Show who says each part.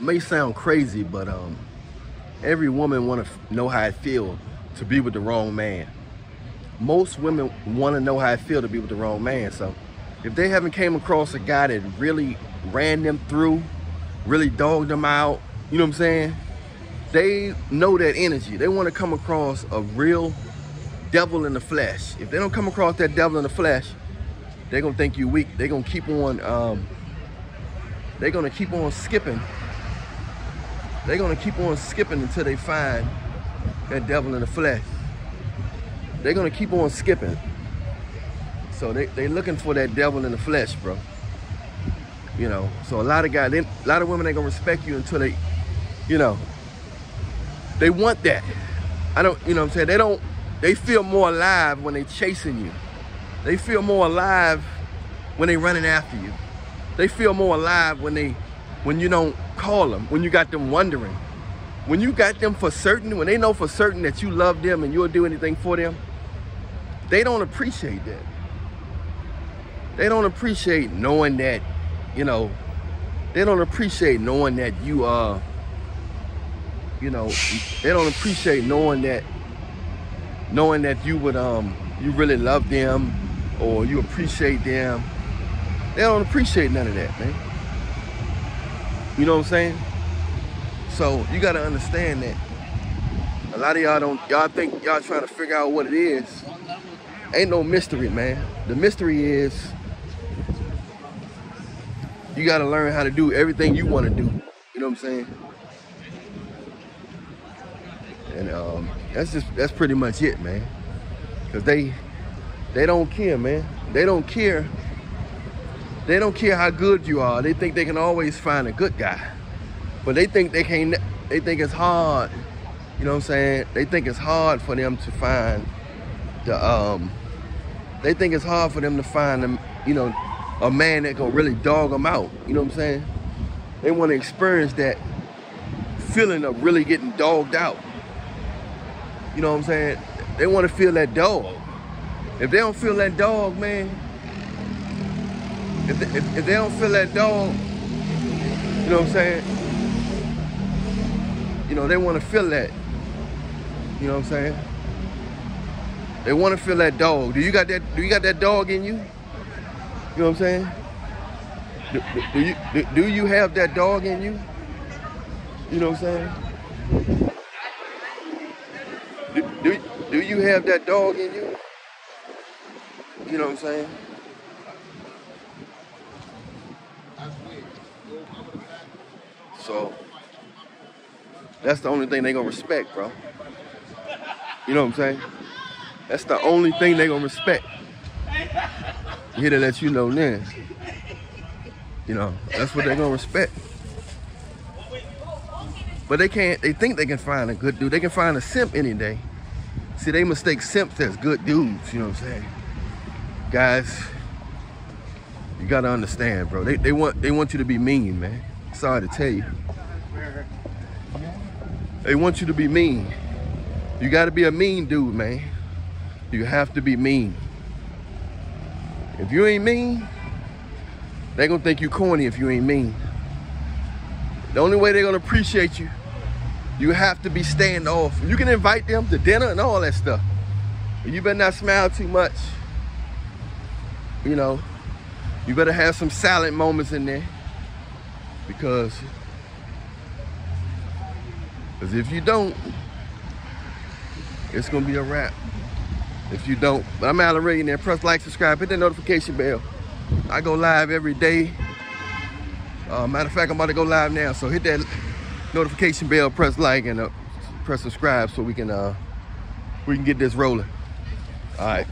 Speaker 1: may sound crazy, but um, every woman want to know how it feel to be with the wrong man. Most women want to know how it feel to be with the wrong man. So if they haven't came across a guy that really ran them through, really dogged them out, you know what I'm saying? They know that energy. They want to come across a real devil in the flesh. If they don't come across that devil in the flesh, they're gonna think you weak. They're gonna keep on um, they're gonna keep on skipping. They're gonna keep on skipping until they find that devil in the flesh. They're gonna keep on skipping. So they they looking for that devil in the flesh, bro. You know, so a lot of guys, they, a lot of women ain't gonna respect you until they, you know, they want that. I don't, you know what I'm saying? They don't, they feel more alive when they chasing you. They feel more alive when they running after you. They feel more alive when they, when you don't call them, when you got them wondering. When you got them for certain, when they know for certain that you love them and you'll do anything for them, they don't appreciate that. They don't appreciate knowing that, you know, they don't appreciate knowing that you uh you know, they don't appreciate knowing that knowing that you would um you really love them or you appreciate them. They don't appreciate none of that, man. You know what I'm saying? So you gotta understand that. A lot of y'all don't y'all think y'all trying to figure out what it is. Ain't no mystery, man. The mystery is you gotta learn how to do everything you wanna do. You know what I'm saying? And um, that's just that's pretty much it, man. Cause they they don't care, man. They don't care. They don't care how good you are. They think they can always find a good guy. But they think they can't they think it's hard. You know what I'm saying? They think it's hard for them to find the um they think it's hard for them to find them, you know, a man that gonna really dog them out. You know what I'm saying? They want to experience that feeling of really getting dogged out. You know what I'm saying? They want to feel that dog. If they don't feel that dog, man, if they, if, if they don't feel that dog, you know what I'm saying? You know, they want to feel that. You know what I'm saying? They want to feel that dog. Do you got that? Do you got that dog in you? You know what I'm saying? Do, do, do you do, do you have that dog in you? You know what I'm saying? Do, do, do you have that dog in you? You know what I'm saying? So that's the only thing they gonna respect, bro. You know what I'm saying? That's the only thing they gonna respect. Here to let you know then. You know, that's what they gonna respect. But they can't, they think they can find a good dude. They can find a simp any day. See, they mistake simps as good dudes, you know what I'm saying? Guys, you gotta understand, bro. They, they want they want you to be mean, man. Sorry to tell you. They want you to be mean. You gotta be a mean dude, man. You have to be mean. If you ain't mean, they gonna think you corny if you ain't mean. The only way they're gonna appreciate you, you have to be standoff. You can invite them to dinner and all that stuff. But you better not smile too much. You know, you better have some silent moments in there. Because, because if you don't, it's gonna be a wrap. If you don't, but I'm Allan there. Press like, subscribe, hit that notification bell. I go live every day. Uh, matter of fact, I'm about to go live now, so hit that notification bell, press like, and uh, press subscribe so we can uh, we can get this rolling. All right.